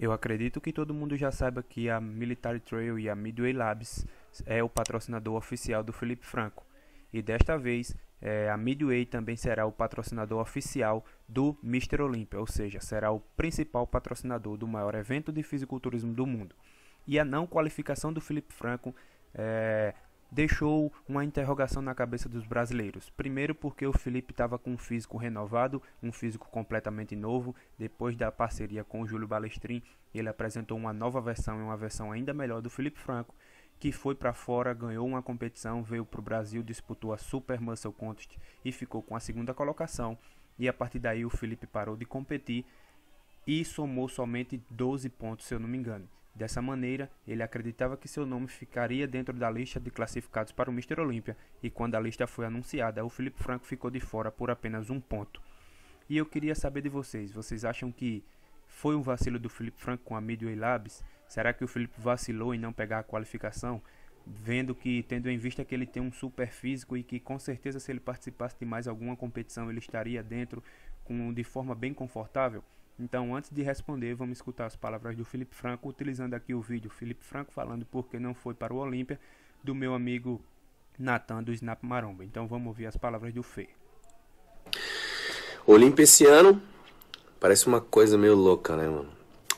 Eu acredito que todo mundo já saiba que a Military Trail e a Midway Labs é o patrocinador oficial do Felipe Franco. E desta vez, é, a Midway também será o patrocinador oficial do Mr. Olympia, ou seja, será o principal patrocinador do maior evento de fisiculturismo do mundo. E a não qualificação do Felipe Franco é, deixou uma interrogação na cabeça dos brasileiros. Primeiro, porque o Felipe estava com um físico renovado, um físico completamente novo. Depois da parceria com o Júlio Balestrin, ele apresentou uma nova versão e uma versão ainda melhor do Felipe Franco, que foi para fora, ganhou uma competição, veio para o Brasil, disputou a Super Muscle Contest e ficou com a segunda colocação. E a partir daí o Felipe parou de competir e somou somente 12 pontos, se eu não me engano. Dessa maneira, ele acreditava que seu nome ficaria dentro da lista de classificados para o Mr. Olímpia, e quando a lista foi anunciada, o Felipe Franco ficou de fora por apenas um ponto. E eu queria saber de vocês, vocês acham que foi um vacilo do Felipe Franco com a Midway Labs? Será que o Felipe vacilou em não pegar a qualificação? Vendo que, tendo em vista que ele tem um super físico e que com certeza se ele participasse de mais alguma competição ele estaria dentro com, de forma bem confortável? Então, antes de responder, vamos escutar as palavras do Felipe Franco, utilizando aqui o vídeo Felipe Franco falando porque não foi para o Olímpia, do meu amigo Natan do Snap Maromba. Então, vamos ouvir as palavras do Fê. Olímpia esse ano parece uma coisa meio louca, né, mano?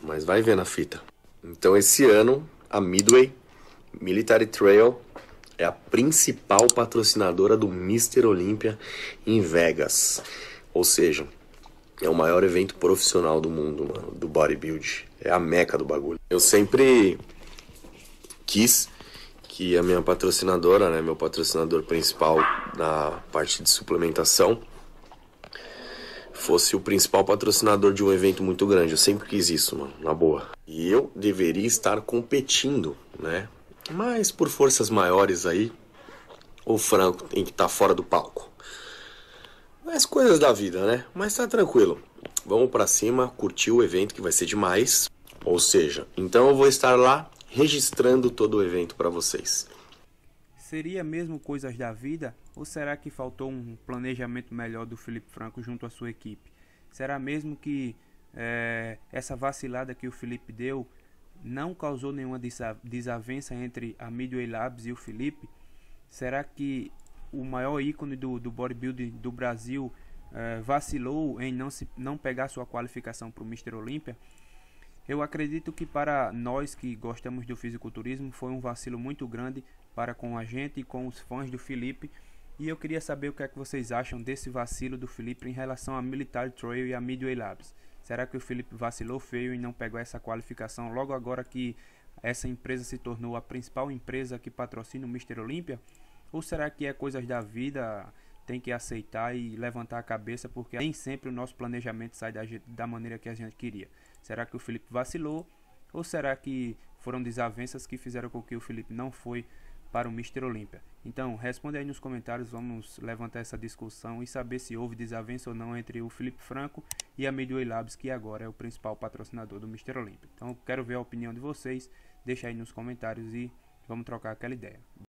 Mas vai ver na fita. Então, esse ano, a Midway Military Trail é a principal patrocinadora do Mr. Olímpia em Vegas. Ou seja, é o maior evento profissional do mundo, mano, do bodybuild. É a meca do bagulho. Eu sempre quis que a minha patrocinadora, né, meu patrocinador principal na parte de suplementação, fosse o principal patrocinador de um evento muito grande. Eu sempre quis isso, mano, na boa. E eu deveria estar competindo, né? Mas por forças maiores aí, o Franco tem que estar tá fora do palco. As coisas da vida, né? Mas tá tranquilo. Vamos para cima, curtir o evento que vai ser demais. Ou seja, então eu vou estar lá registrando todo o evento para vocês. Seria mesmo coisas da vida ou será que faltou um planejamento melhor do Felipe Franco junto à sua equipe? Será mesmo que é, essa vacilada que o Felipe deu não causou nenhuma desavença entre a Midway Labs e o Felipe? Será que o maior ícone do, do bodybuilding do Brasil é, vacilou em não, se, não pegar sua qualificação para o Mr. Olímpia, eu acredito que para nós que gostamos do fisiculturismo foi um vacilo muito grande para com a gente e com os fãs do Felipe. E eu queria saber o que é que vocês acham desse vacilo do Felipe em relação a Military Trail e a Midway Labs. Será que o Felipe vacilou feio e não pegou essa qualificação logo agora que essa empresa se tornou a principal empresa que patrocina o Mr. Olímpia? Ou será que é coisas da vida, tem que aceitar e levantar a cabeça, porque nem sempre o nosso planejamento sai da, da maneira que a gente queria? Será que o Felipe vacilou? Ou será que foram desavenças que fizeram com que o Felipe não foi para o Mr. Olímpia? Então, responde aí nos comentários, vamos levantar essa discussão e saber se houve desavença ou não entre o Felipe Franco e a Midway Labs, que agora é o principal patrocinador do Mr. Olímpia. Então, quero ver a opinião de vocês, deixa aí nos comentários e vamos trocar aquela ideia.